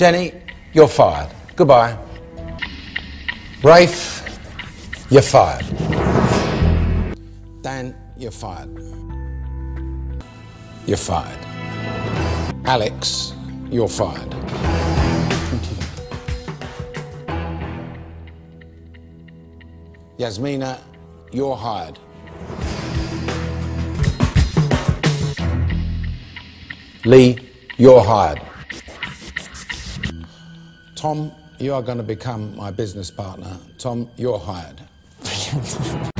Jenny, you're fired. Goodbye. Raef, you're fired. Dan, you're fired. You're fired. Alex, you're fired. Yasmina, you're hired. Lee, you're hired. Tom, you are going to become my business partner. Tom, you're hired.